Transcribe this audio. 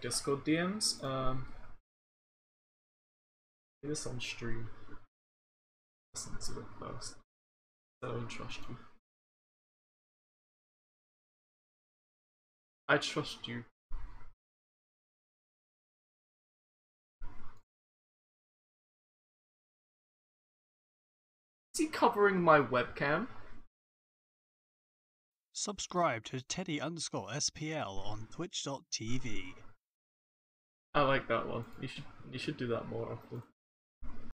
Discord DMs. Um, do this on stream. Listen to it first. I don't trust you. I trust you. Is he covering my webcam? Subscribe to Tedi underscore SPL on twitch.tv. I like that one. You should you should do that more often.